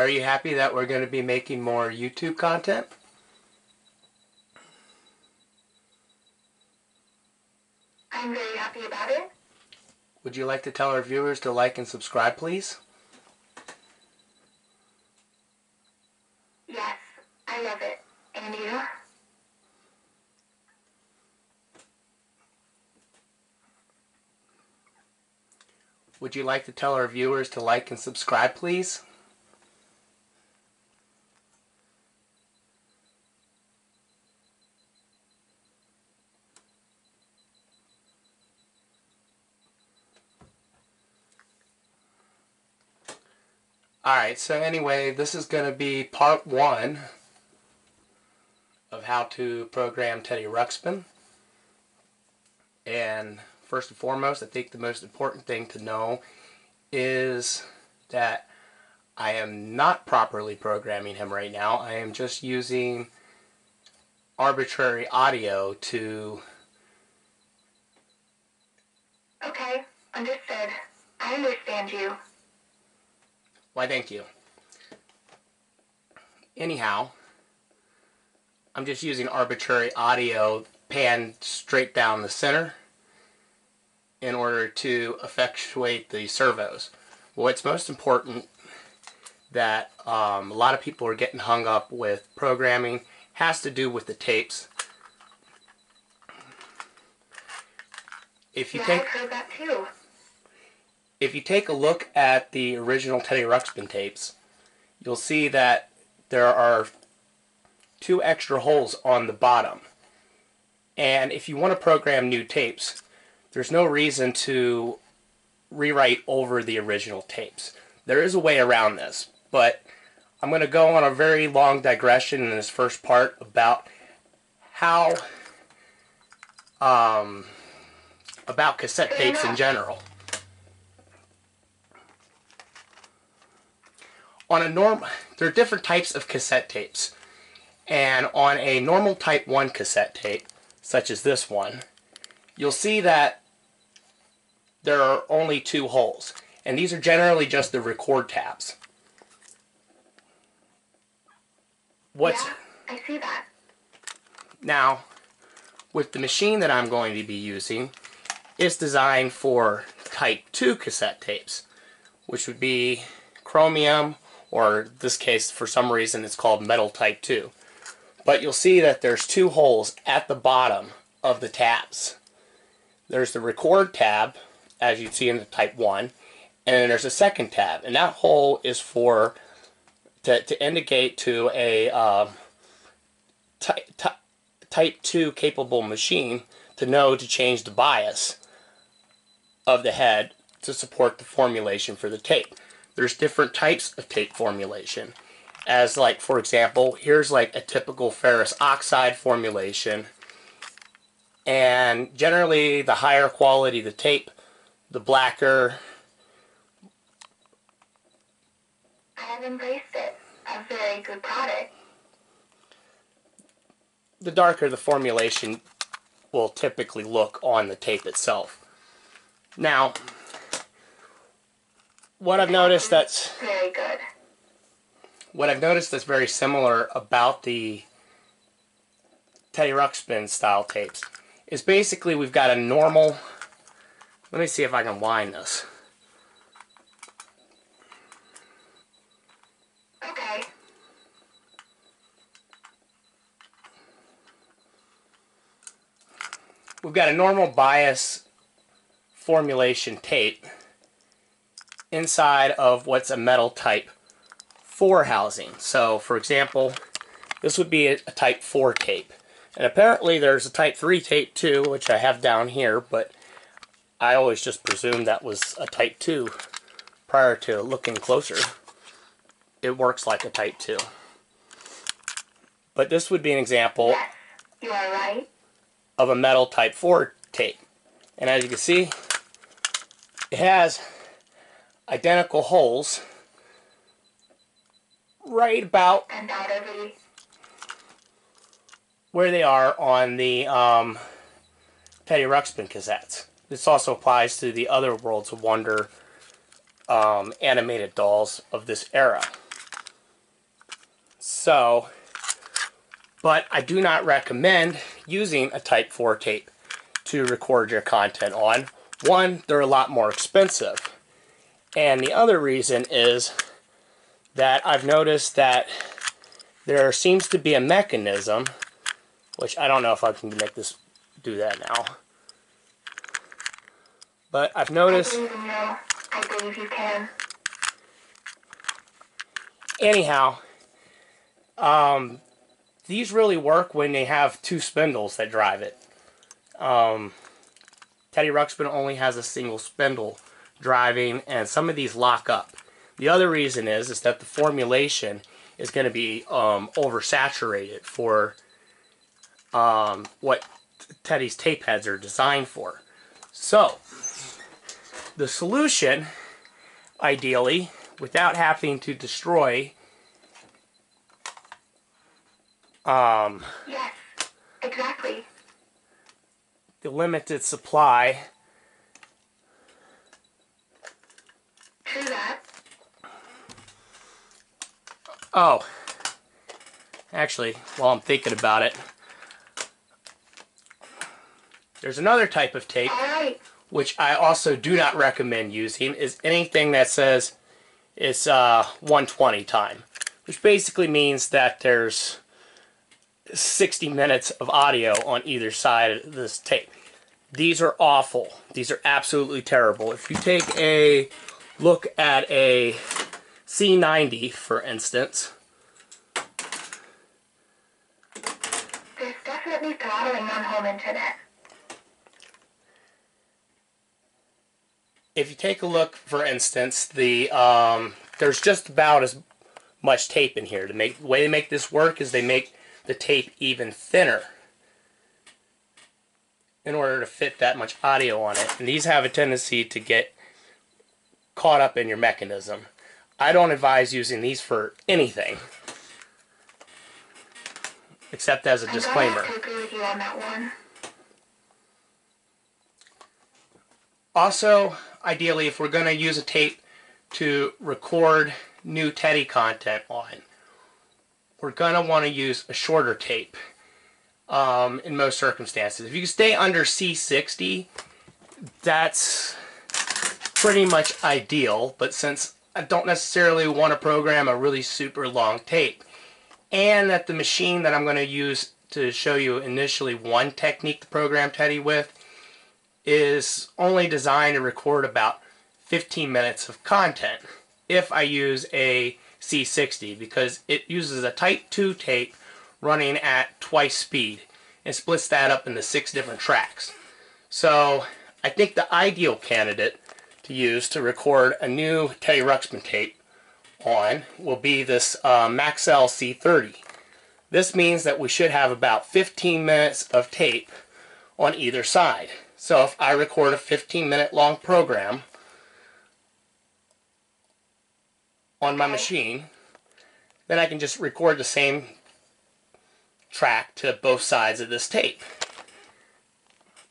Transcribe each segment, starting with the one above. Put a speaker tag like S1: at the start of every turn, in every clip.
S1: Are you happy that we're going to be making more YouTube content?
S2: I'm very happy about it.
S1: Would you like to tell our viewers to like and subscribe, please?
S2: Yes, I love it. And you?
S1: Would you like to tell our viewers to like and subscribe, please? Alright, so anyway, this is going to be part one of how to program Teddy Ruxpin. And first and foremost, I think the most important thing to know is that I am not properly programming him right now. I am just using arbitrary audio to...
S2: Okay, understood. I understand you.
S1: Why, thank you. Anyhow, I'm just using arbitrary audio panned straight down the center in order to effectuate the servos. What's most important that um, a lot of people are getting hung up with programming has to do with the tapes. If you
S2: yeah,
S1: take
S2: I've heard that too.
S1: If you take a look at the original Teddy Ruxpin tapes, you'll see that there are two extra holes on the bottom. And if you want to program new tapes, there's no reason to rewrite over the original tapes. There is a way around this, but I'm going to go on a very long digression in this first part about how um, about cassette tapes in general. On a norm, there are different types of cassette tapes, and on a normal Type 1 cassette tape, such as this one, you'll see that there are only two holes, and these are generally just the record tabs. What's
S2: Yeah, I see that.
S1: now with the machine that I'm going to be using, it's designed for Type 2 cassette tapes, which would be chromium, or this case, for some reason, it's called metal Type 2. But you'll see that there's two holes at the bottom of the tabs. There's the record tab, as you see in the Type 1, and then there's a second tab, and that hole is for to, to indicate to a uh, ty- ty- Type 2 capable machine to know to change the bias of the head to support the formulation for the tape. There's different types of tape formulation. As like, for example, here's like a typical ferrous oxide formulation. And generally, the higher quality the tape, the blacker,
S2: I have embraced it. A very good product.
S1: the darker the formulation will typically look on the tape itself. Now, what I've noticed that's
S2: Very good.
S1: what I've noticed that's very similar about the Teddy Ruxpin style tapes is basically we've got a normal. Let me see if I can wind this.
S2: Okay.
S1: We've got a normal bias formulation tape inside of what's a metal type 4 housing. So, for example, this would be a, a type 4 tape. And apparently there's a type 3 tape too, which I have down here, but I always just presumed that was a type 2 prior to looking closer. It works like a type 2. But this would be an example
S2: Yes, you are right.
S1: of a metal type 4 tape. And as you can see, it has identical holes right about where they are on the um, Teddy Ruxpin cassettes. This also applies to the other Worlds of Wonder um, animated dolls of this era. So, but I do not recommend using a Type 4 tape to record your content on. One, they're a lot more expensive. And the other reason is that I've noticed that there seems to be a mechanism, which I don't know if I can make this do that now. But I've
S2: I
S1: noticed,
S2: believe in you. I believe you can.
S1: anyhow, um, these really work when they have two spindles that drive it. Um, Teddy Ruxpin only has a single spindle driving, and some of these lock up. The other reason is is that the formulation is going to be um, oversaturated for um, what Teddy's tape heads are designed for. So, the solution, ideally, without having to destroy um,
S2: Yes, exactly.
S1: the limited supply
S2: That.
S1: Oh, actually, while I'm thinking about it, there's another type of tape
S2: right.
S1: which I also do not recommend using is anything that says it's uh, 120 time, which basically means that there's 60 minutes of audio on either side of this tape. These are awful. These are absolutely terrible. If you take a look at a C90, for instance,
S2: There's definitely throttling on home internet.
S1: if you take a look, for instance, the um, there's just about as much tape in here. To make the way they make this work is they make the tape even thinner in order to fit that much audio on it. And these have a tendency to get caught up in your mechanism. I don't advise using these for anything except as a
S2: I'm
S1: disclaimer.
S2: gonna have to agree with you on that one.
S1: Also, ideally, if we're going to use a tape to record new Teddy content on, we're going to want to use a shorter tape um, in most circumstances. If you stay under C60, that's pretty much ideal, but since I don't necessarily want to program a really super long tape, and that the machine that I'm going to use to show you initially one technique to program Teddy with is only designed to record about 15 minutes of content if I use a C60 because it uses a Type 2 tape running at twice speed and splits that up into six different tracks. So I think the ideal candidate to use to record a new Teddy Ruxpin tape on will be this uh, Maxell C30. This means that we should have about 15 minutes of tape on either side. So if I record a 15 minute long program on my machine, then I can just record the same track to both sides of this tape.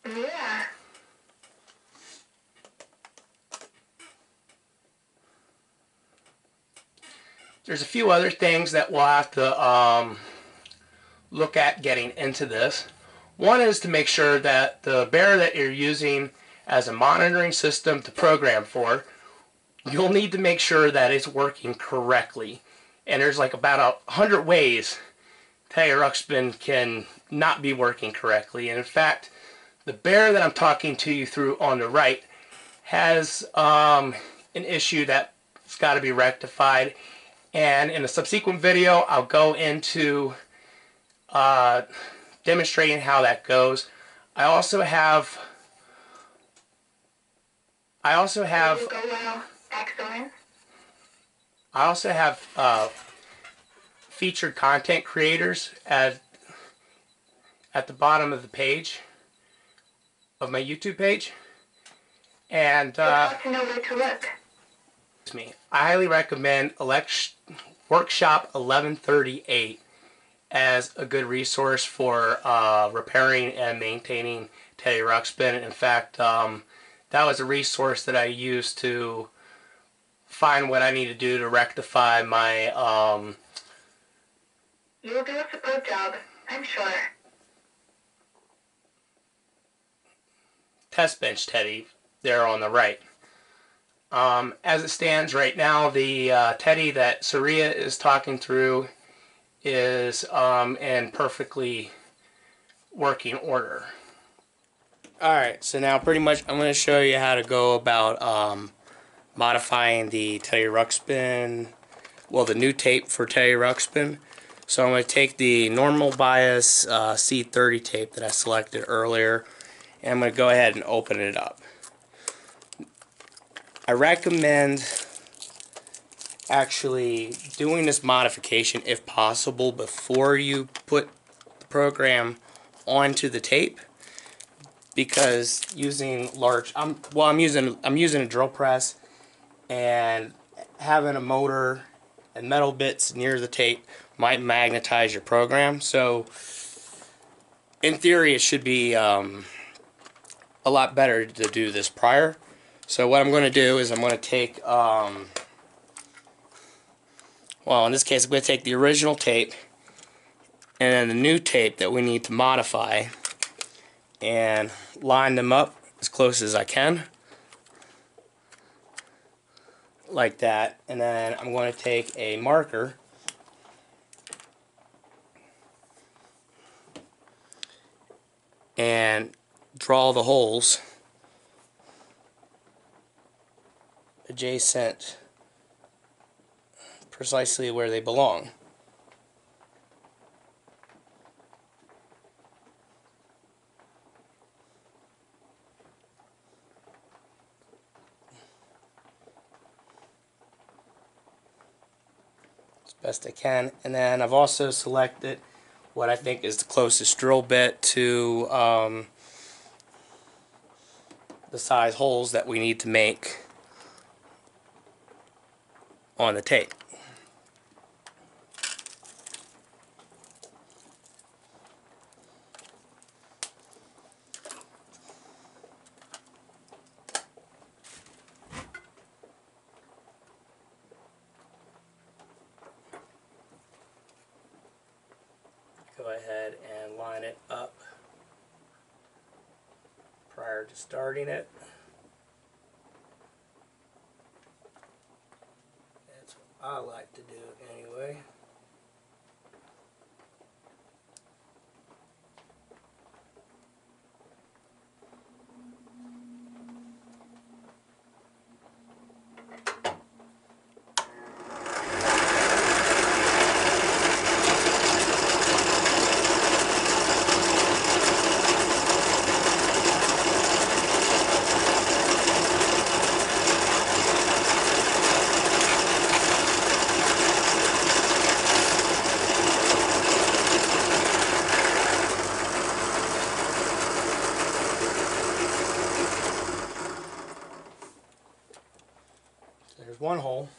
S2: Yeah.
S1: There's a few other things that we'll have to um, look at getting into this. One is to make sure that the bear that you're using as a monitoring system to program for, you'll need to make sure that it's working correctly. And there's like about a hundred ways Ruxpin can not be working correctly. And in fact, the bear that I'm talking to you through on the right has um, an issue that's got to be rectified. And in a subsequent video, I'll go into uh, demonstrating how that goes. I also have I also have
S2: well. Excellent.
S1: I also have uh, featured content creators at at the bottom of the page of my YouTube page, and uh,
S2: to know where to look.
S1: Me. I highly recommend elect- Workshop 1138 as a good resource for uh, repairing and maintaining Teddy Ruxpin. In fact, um, that was a resource that I used to find what I need to do to rectify my um,
S2: You will do a superb job, I'm sure.
S1: test bench teddy there on the right. Um, as it stands right now, the uh, teddy that Saria is talking through is um, in perfectly working order. Alright, so now pretty much I'm going to show you how to go about um, modifying the Teddy Ruxpin, well the new tape for Teddy Ruxpin. So I'm going to take the normal bias uh, C30 tape that I selected earlier and I'm going to go ahead and open it up. I recommend actually doing this modification if possible before you put the program onto the tape because using large I'm well I'm using I'm using a drill press and having a motor and metal bits near the tape might magnetize your program so in theory it should be um, a lot better to do this prior. So what I'm going to do is I'm going to take, um, well in this case I'm going to take the original tape and then the new tape that we need to modify and line them up as close as I can like that. And then I'm going to take a marker and draw the holes adjacent precisely where they belong. As best I can. And then I've also selected what I think is the closest drill bit to um, the size holes that we need to make on the tape. Go ahead and line it up prior to starting it. That's what I like to do anyway. So there's one hole.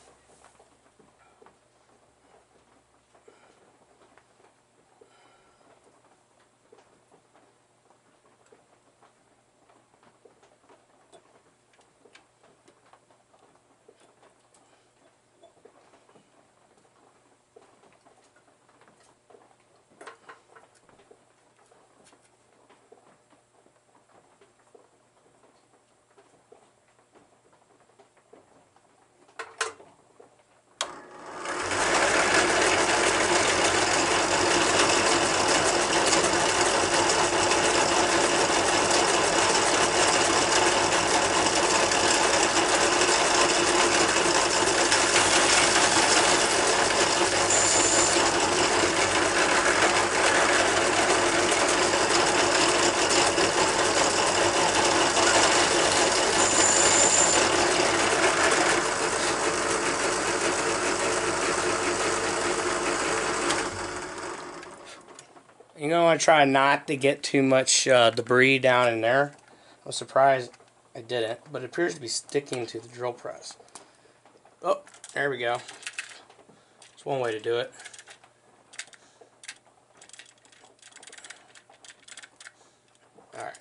S1: You know, I try not to get too much uh, debris down in there. I'm surprised I didn't, but it appears to be sticking to the drill press. Oh, there we go. That's one way to do it. Alright.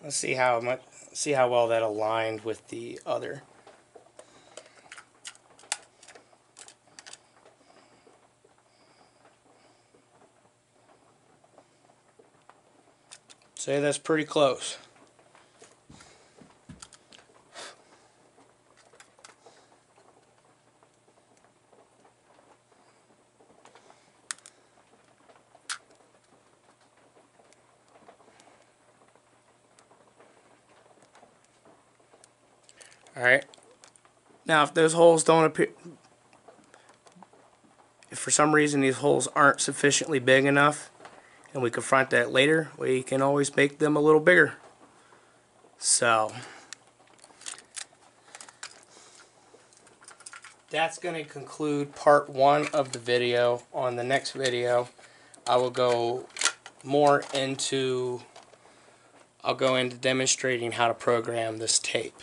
S1: Let's see how much see how well that aligned with the other. Say that's pretty close. Alright. Now, if those holes don't appear, if for some reason these holes aren't sufficiently big enough, and we confront that later, we can always make them a little bigger. So, that's going to conclude part one of the video. On the next video, I will go more into, I'll go into demonstrating how to program this tape.